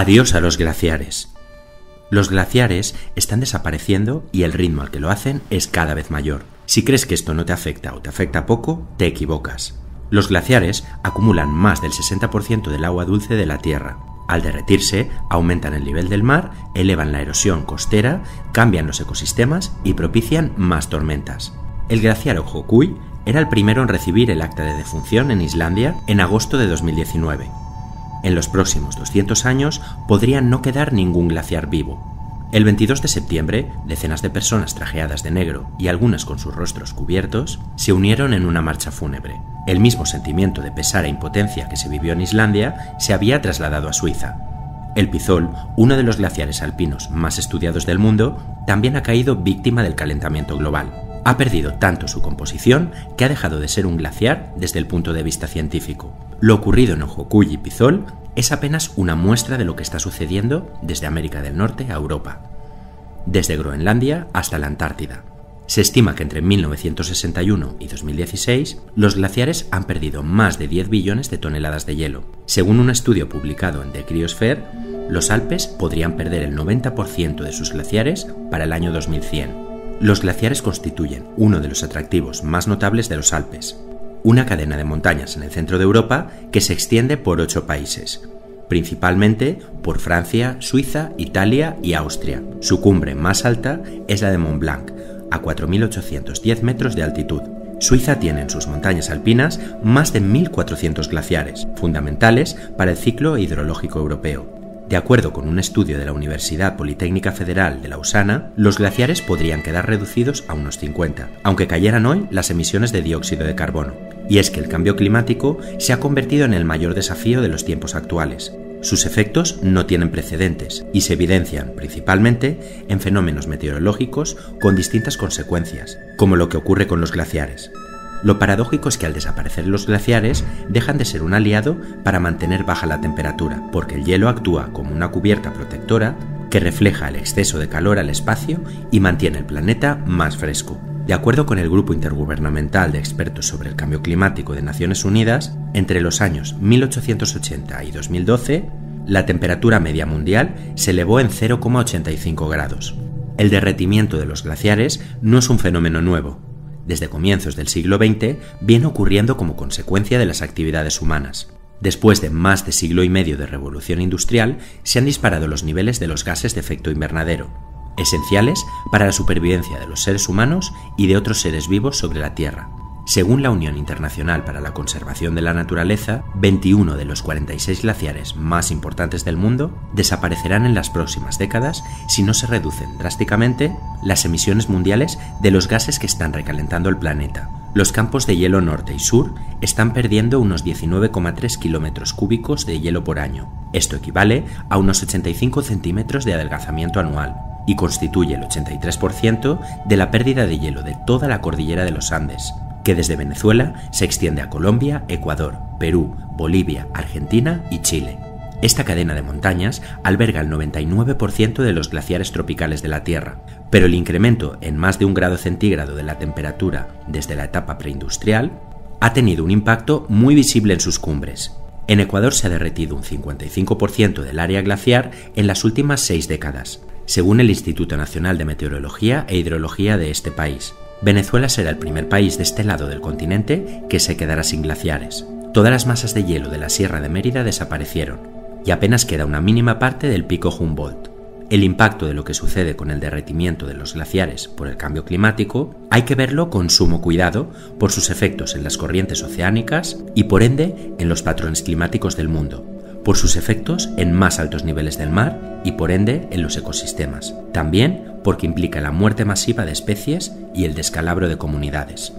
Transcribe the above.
Adiós a los glaciares. Los glaciares están desapareciendo y el ritmo al que lo hacen es cada vez mayor. Si crees que esto no te afecta o te afecta poco, te equivocas. Los glaciares acumulan más del 60% del agua dulce de la Tierra. Al derretirse, aumentan el nivel del mar, elevan la erosión costera, cambian los ecosistemas y propician más tormentas. El glaciar Ojokui era el primero en recibir el acta de defunción en Islandia en agosto de 2019 en los próximos 200 años podría no quedar ningún glaciar vivo. El 22 de septiembre, decenas de personas trajeadas de negro y algunas con sus rostros cubiertos se unieron en una marcha fúnebre. El mismo sentimiento de pesar e impotencia que se vivió en Islandia se había trasladado a Suiza. El Pizol, uno de los glaciares alpinos más estudiados del mundo, también ha caído víctima del calentamiento global. Ha perdido tanto su composición que ha dejado de ser un glaciar desde el punto de vista científico. Lo ocurrido en Ojocuy y Pizol es apenas una muestra de lo que está sucediendo desde América del Norte a Europa, desde Groenlandia hasta la Antártida. Se estima que entre 1961 y 2016 los glaciares han perdido más de 10 billones de toneladas de hielo. Según un estudio publicado en The Cryosphere, los Alpes podrían perder el 90% de sus glaciares para el año 2100. Los glaciares constituyen uno de los atractivos más notables de los Alpes, una cadena de montañas en el centro de Europa que se extiende por ocho países, principalmente por Francia, Suiza, Italia y Austria. Su cumbre más alta es la de Mont Blanc, a 4.810 metros de altitud. Suiza tiene en sus montañas alpinas más de 1.400 glaciares, fundamentales para el ciclo hidrológico europeo. De acuerdo con un estudio de la Universidad Politécnica Federal de Lausana, los glaciares podrían quedar reducidos a unos 50, aunque cayeran hoy las emisiones de dióxido de carbono. Y es que el cambio climático se ha convertido en el mayor desafío de los tiempos actuales. Sus efectos no tienen precedentes y se evidencian principalmente en fenómenos meteorológicos con distintas consecuencias, como lo que ocurre con los glaciares. Lo paradójico es que al desaparecer los glaciares dejan de ser un aliado para mantener baja la temperatura, porque el hielo actúa como una cubierta protectora que refleja el exceso de calor al espacio y mantiene el planeta más fresco. De acuerdo con el Grupo Intergubernamental de Expertos sobre el Cambio Climático de Naciones Unidas, entre los años 1880 y 2012, la temperatura media mundial se elevó en 0,85 grados. El derretimiento de los glaciares no es un fenómeno nuevo, desde comienzos del siglo XX, viene ocurriendo como consecuencia de las actividades humanas. Después de más de siglo y medio de revolución industrial, se han disparado los niveles de los gases de efecto invernadero, esenciales para la supervivencia de los seres humanos y de otros seres vivos sobre la Tierra. Según la Unión Internacional para la Conservación de la Naturaleza, 21 de los 46 glaciares más importantes del mundo desaparecerán en las próximas décadas si no se reducen drásticamente las emisiones mundiales de los gases que están recalentando el planeta. Los campos de hielo norte y sur están perdiendo unos 19,3 kilómetros cúbicos de hielo por año. Esto equivale a unos 85 centímetros de adelgazamiento anual y constituye el 83% de la pérdida de hielo de toda la cordillera de los Andes, que desde Venezuela se extiende a Colombia, Ecuador, Perú, Bolivia, Argentina y Chile. Esta cadena de montañas alberga el 99% de los glaciares tropicales de la Tierra, pero el incremento en más de un grado centígrado de la temperatura desde la etapa preindustrial ha tenido un impacto muy visible en sus cumbres. En Ecuador se ha derretido un 55% del área glaciar en las últimas seis décadas, según el Instituto Nacional de Meteorología e Hidrología de este país, Venezuela será el primer país de este lado del continente que se quedará sin glaciares. Todas las masas de hielo de la Sierra de Mérida desaparecieron y apenas queda una mínima parte del pico Humboldt. El impacto de lo que sucede con el derretimiento de los glaciares por el cambio climático hay que verlo con sumo cuidado por sus efectos en las corrientes oceánicas y por ende en los patrones climáticos del mundo, por sus efectos en más altos niveles del mar y por ende en los ecosistemas. También porque implica la muerte masiva de especies y el descalabro de comunidades.